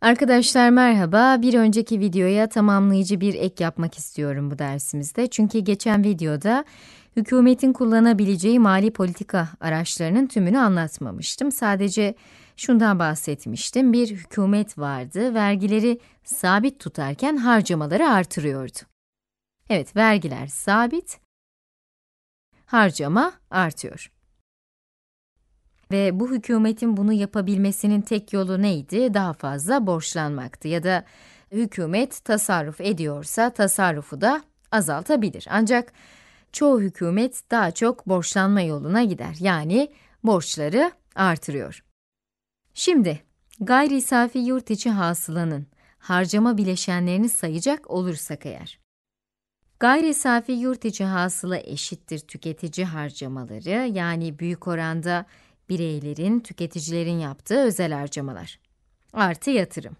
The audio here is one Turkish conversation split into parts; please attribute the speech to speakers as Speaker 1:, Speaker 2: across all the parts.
Speaker 1: Arkadaşlar merhaba. Bir önceki videoya tamamlayıcı bir ek yapmak istiyorum bu dersimizde. Çünkü geçen videoda hükümetin kullanabileceği mali politika araçlarının tümünü anlatmamıştım. Sadece şundan bahsetmiştim. Bir hükümet vardı, vergileri sabit tutarken harcamaları artırıyordu. Evet, vergiler sabit, harcama artıyor. Ve bu hükümetin bunu yapabilmesinin tek yolu neydi? Daha fazla borçlanmaktı ya da hükümet tasarruf ediyorsa tasarrufu da azaltabilir. Ancak çoğu hükümet daha çok borçlanma yoluna gider. Yani borçları artırıyor. Şimdi gayri safi yurt içi hasılanın harcama bileşenlerini sayacak olursak eğer. Gayri safi yurt içi hasıla eşittir tüketici harcamaları yani büyük oranda bireylerin, tüketicilerin yaptığı özel harcamalar. Artı yatırım.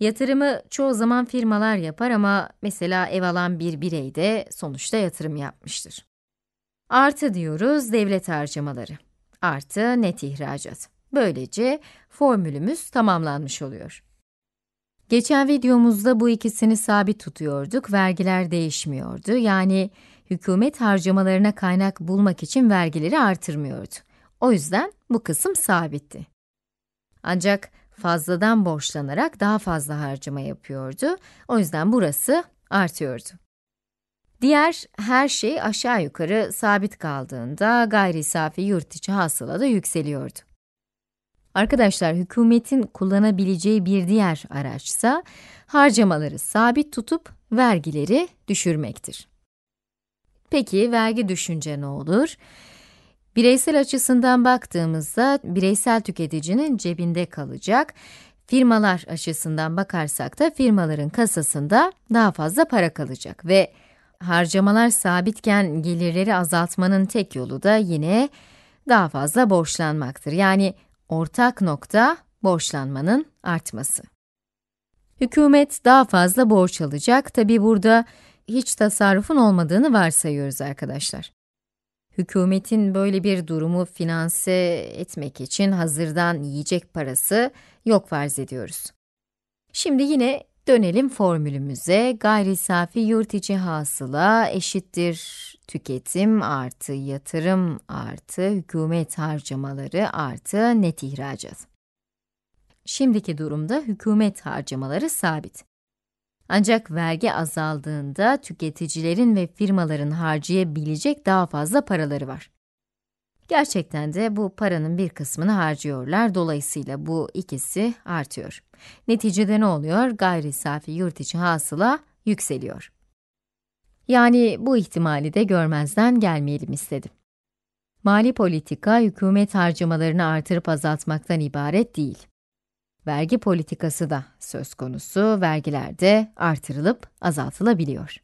Speaker 1: Yatırımı çoğu zaman firmalar yapar ama mesela ev alan bir birey de sonuçta yatırım yapmıştır. Artı diyoruz devlet harcamaları. Artı net ihracat. Böylece formülümüz tamamlanmış oluyor. Geçen videomuzda bu ikisini sabit tutuyorduk, vergiler değişmiyordu. Yani hükümet harcamalarına kaynak bulmak için vergileri artırmıyordu. O yüzden bu kısım sabitti. Ancak fazladan borçlanarak daha fazla harcama yapıyordu. O yüzden burası artıyordu. Diğer her şey aşağı yukarı sabit kaldığında gayri safi yurt içi hasıla da yükseliyordu. Arkadaşlar, hükümetin kullanabileceği bir diğer araçsa harcamaları sabit tutup vergileri düşürmektir. Peki vergi düşünce ne olur? Bireysel açısından baktığımızda bireysel tüketicinin cebinde kalacak. Firmalar açısından bakarsak da firmaların kasasında daha fazla para kalacak ve harcamalar sabitken gelirleri azaltmanın tek yolu da yine daha fazla borçlanmaktır. Yani ortak nokta borçlanmanın artması. Hükümet daha fazla borç alacak. Tabi burada hiç tasarrufun olmadığını varsayıyoruz arkadaşlar. Hükümetin böyle bir durumu finanse etmek için hazırdan yiyecek parası yok farz ediyoruz. Şimdi yine dönelim formülümüze. Gayri safi yurt içi hasıla eşittir tüketim artı yatırım artı hükümet harcamaları artı net ihracat. Şimdiki durumda hükümet harcamaları sabit. Ancak vergi azaldığında tüketicilerin ve firmaların harcayabilecek daha fazla paraları var. Gerçekten de bu paranın bir kısmını harcıyorlar, dolayısıyla bu ikisi artıyor. Neticede ne oluyor? Gayri safi yurt içi hasıla yükseliyor. Yani bu ihtimali de görmezden gelmeyelim istedim. Mali politika, hükümet harcamalarını artırıp azaltmaktan ibaret değil. Vergi politikası da söz konusu, vergiler de artırılıp azaltılabiliyor.